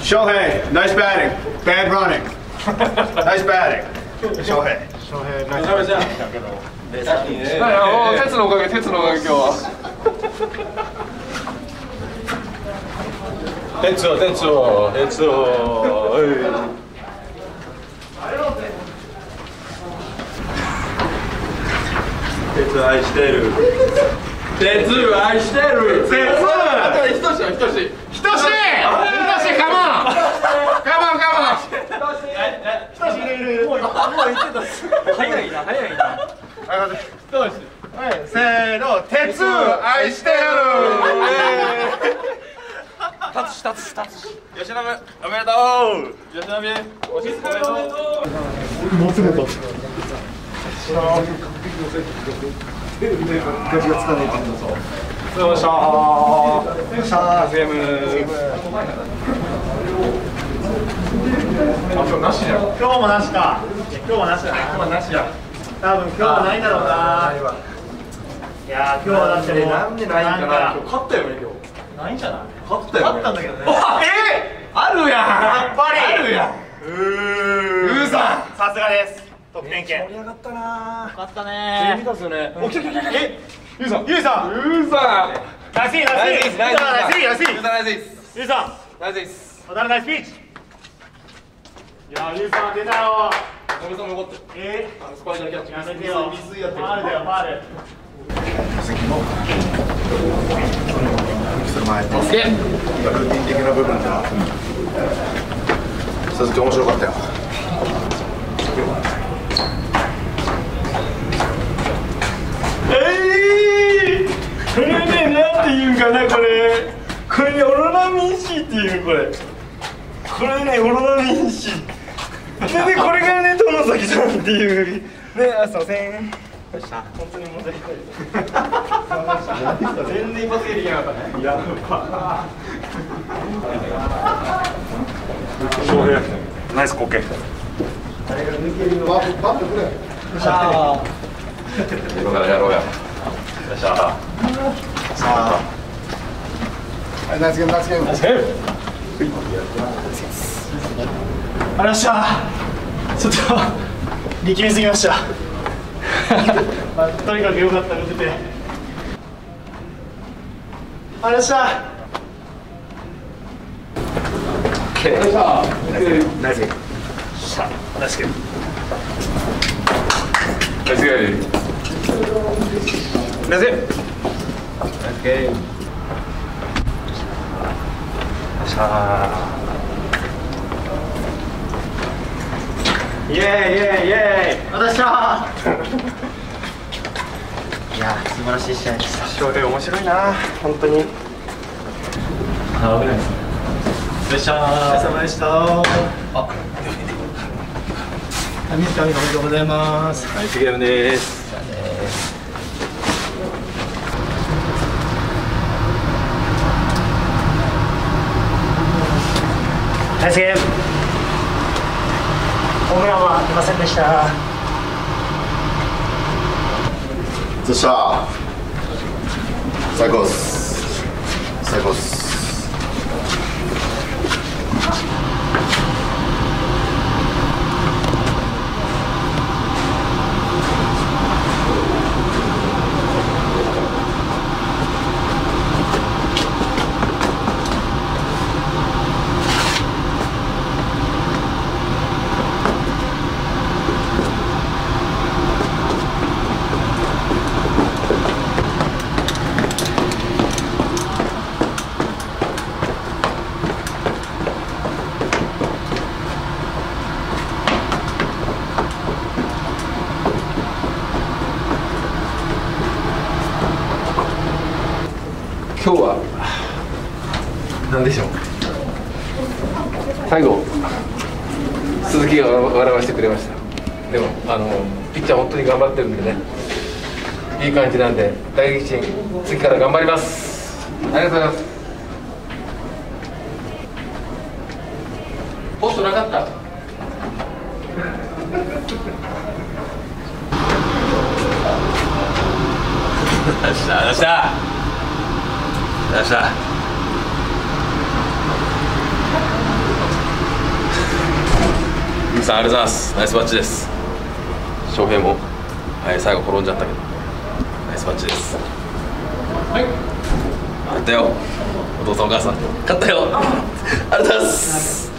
Shohei, nice batting. Bad running. nice batting. Shohei. Shohei, nice batting. はい、お鉄のおかげ、鉄のおかげ、今日は。鉄を鉄を鉄を 鉄愛してる。鉄愛してる。鉄。あと、ひとし、ひとし。ひとし。ひとし、カモン。カモン、カモン。早いな早いな。せーの、鉄愛してる。立つ立つ立つ。吉野部おめでとう。吉野部。おめでとうよっしゃーよっしゃーゲームあ今日なしじゃん今日もなしか今日もなしだ今日もなしや。多分今日はないだろうないや。今日はだってもうなんでないんかななん勝ったよね今日ないんじゃない勝ったよあったんだけどねえあるや。んや。っぱりあるや。んうーさんさすがです得点圏。盛り上がったな。よかった見ねたっすよね。お来た来た来たえゆうさん。ゆうさん。うーさナイスイナイスイナイスイナイスイナイスイナイスですゆうさナイスですん渡るナイスピーチいやゆうさん出たよ。おめさんもよかったよえ？あのスパイダーキャッチ。やめてよ。水水やってる。ファールだよファール。する前と。ルーティン的な部分では鈴木面白かったよえー、これね、なんていうかな、これ。これね、オロナミン C っていう、これ。これね、オロナミン C。で、ね、これがね、友崎さんっていう。ね、あ、すいません。本当に申し訳ないです。全然一発芸できなかったね。やば。翔平、ナイスコケ。今からやろうや。さあゲームナイスゲームありましたちょっと力みす。ぎましたまあとにかく良かった見ててありましたナイスゲームナイスゲーム間違いない。ナイスゲームさあイエーイイエーイイエーイ。私は。いや素晴らしい試合でした。翔平面白いな本当に。あ危ないです。ねお疲れ様でした。あ水上おめでとうございます。ナイスゲームですナイスゲームホームランは出ませんでした。そした最高っす最高っす今日は。なんでしょう。最後。鈴木が笑わせてくれました。でも、あの、ピッチャー本当に頑張ってるんでね。いい感じなんで、大激震、次から頑張ります。ありがとうございます。ポストなかった？よっしゃよっしゃよっしゃゆうさんありがとうございます。ナイスバッチです。翔平も、はい、最後転んじゃったけど。ナイスバッチです。はい。勝ったよ。お父さんお母さん。勝ったよ。ありがとうございます